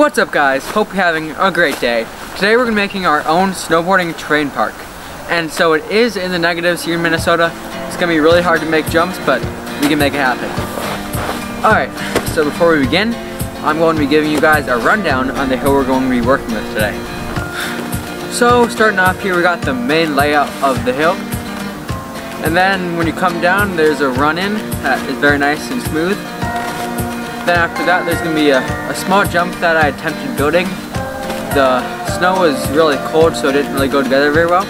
What's up guys? Hope you're having a great day. Today we're making our own snowboarding terrain park. And so it is in the negatives here in Minnesota. It's gonna be really hard to make jumps, but we can make it happen. Alright, so before we begin, I'm going to be giving you guys a rundown on the hill we're going to be working with today. So starting off here we got the main layout of the hill. And then when you come down there's a run-in that is very nice and smooth. Then after that there's going to be a, a small jump that I attempted building. The snow was really cold so it didn't really go together very well.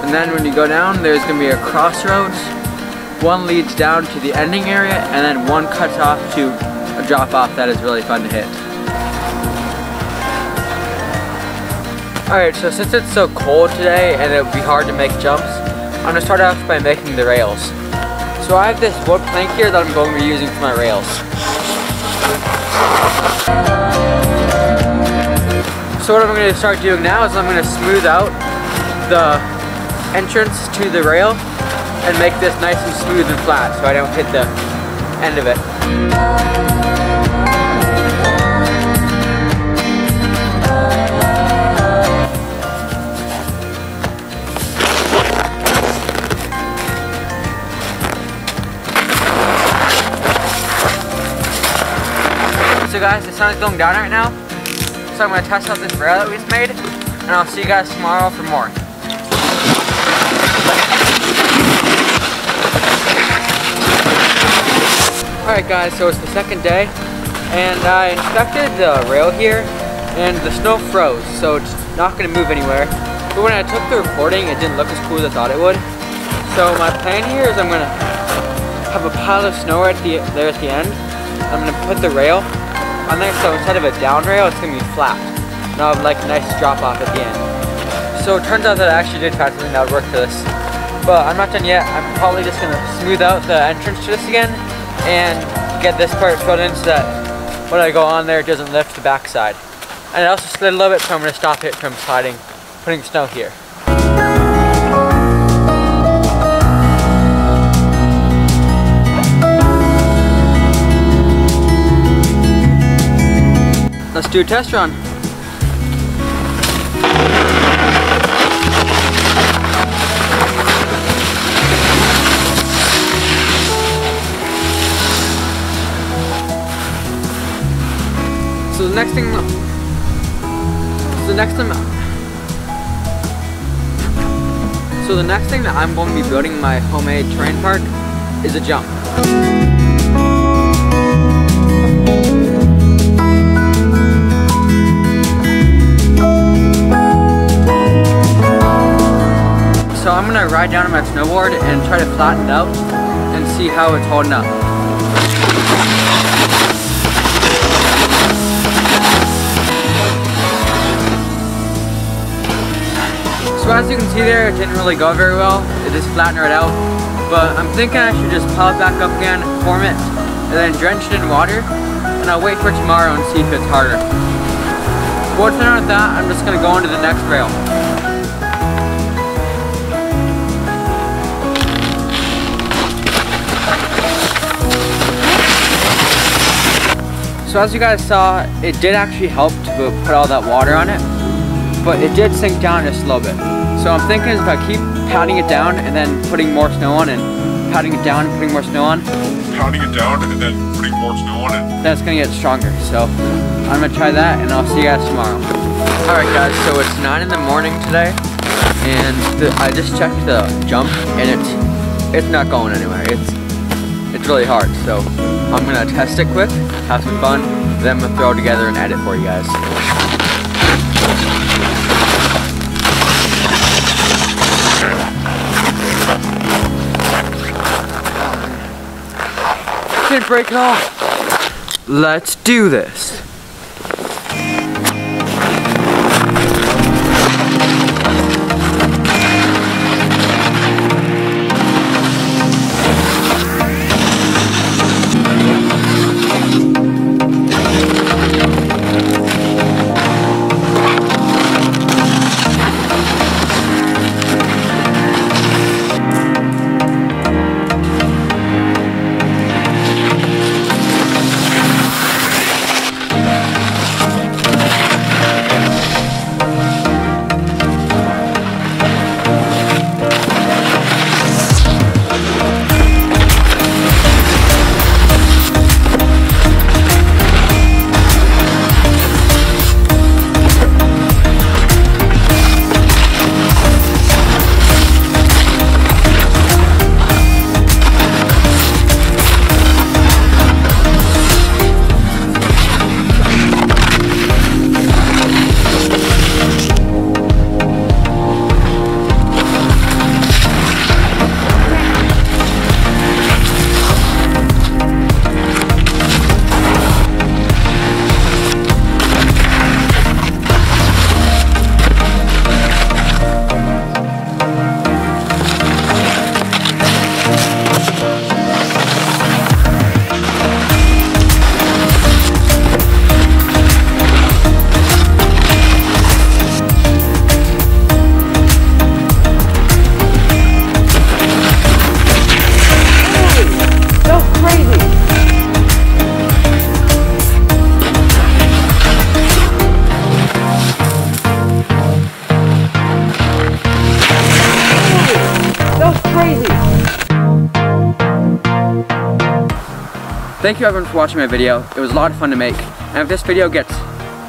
And then when you go down there's going to be a crossroads. One leads down to the ending area and then one cuts off to a drop off that is really fun to hit. Alright, so since it's so cold today and it would be hard to make jumps, I'm going to start off by making the rails. So I have this wood plank here that I'm going to be using for my rails. So what I'm going to start doing now is I'm going to smooth out the entrance to the rail and make this nice and smooth and flat so I don't hit the end of it. So guys, the sun is going down right now. So I'm gonna test out this rail that we just made, and I'll see you guys tomorrow for more. Alright guys, so it's the second day, and I inspected the rail here, and the snow froze, so it's not gonna move anywhere. But when I took the recording, it didn't look as cool as I thought it would. So my plan here is I'm gonna have a pile of snow right the, there at the end. I'm gonna put the rail on there, so instead of a down rail, it's gonna be flat. And I'll have like a nice drop off at the end. So it turns out that I actually did find something that would work for this. But I'm not done yet. I'm probably just gonna smooth out the entrance to this again and get this part filled in so that when I go on there, it doesn't lift the backside. And it also slid a little bit, so I'm gonna stop it from sliding, putting snow here. Let's do a test run. So the next thing, so the next thing, so the next thing that I'm going to be building my homemade terrain park is a jump. Ride down on my snowboard and try to flatten it out and see how it's holding up. So as you can see there, it didn't really go very well. It just flattened right out. But I'm thinking I should just pile it back up again, form it, and then drench it in water. And I'll wait for tomorrow and see if it's harder. Once done with that, I'm just gonna go on to the next rail. So as you guys saw, it did actually help to put all that water on it, but it did sink down just a little bit. So I'm thinking if I keep patting it down and then putting more snow on and patting it down and putting more snow on, Pounding it down and then putting more snow on it. then it's gonna get stronger. So I'm gonna try that and I'll see you guys tomorrow. Alright guys, so it's 9 in the morning today and the, I just checked the jump and it's it's not going anywhere. It's it's really hard. So I'm gonna test it quick, have some fun, then I'm gonna throw it together and edit for you guys. Can't break it off. Let's do this. crazy. Thank you everyone for watching my video. It was a lot of fun to make. And if this video gets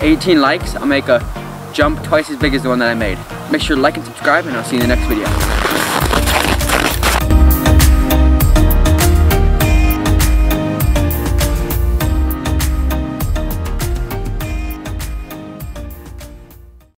18 likes, I'll make a jump twice as big as the one that I made. Make sure to like and subscribe and I'll see you in the next video.